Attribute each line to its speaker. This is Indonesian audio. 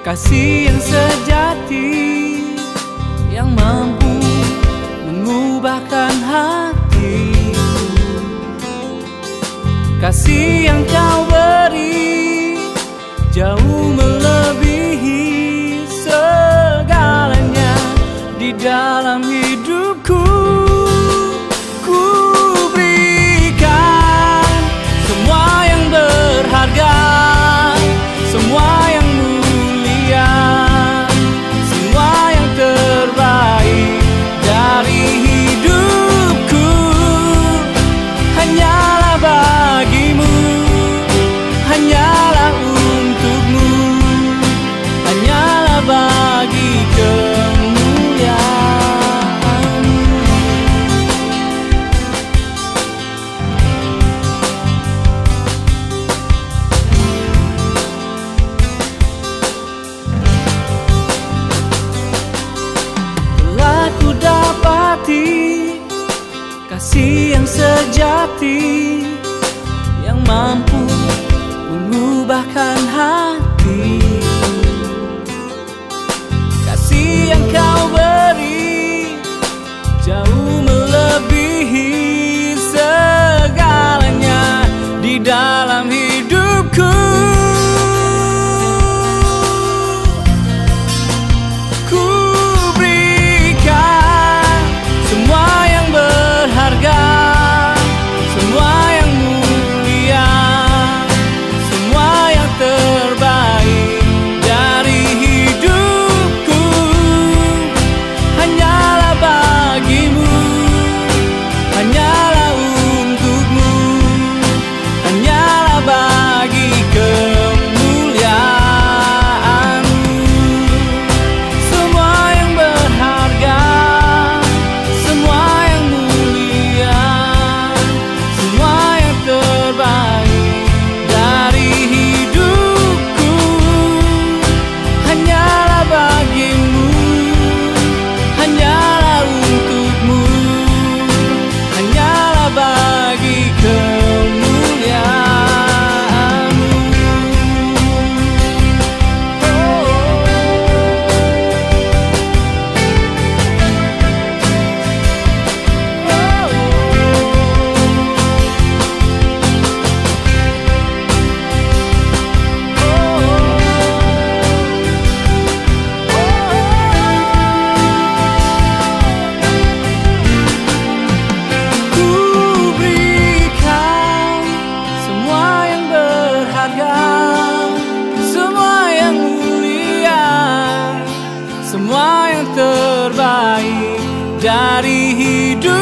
Speaker 1: Kasih yang sejati Yang mampu mengubahkan hati. Kasih yang kau beri Jauh melebihi segalanya Di dalam hidup. Kasih yang sejati Yang mampu mengubahkan hati. semua yang terbaik dari hidup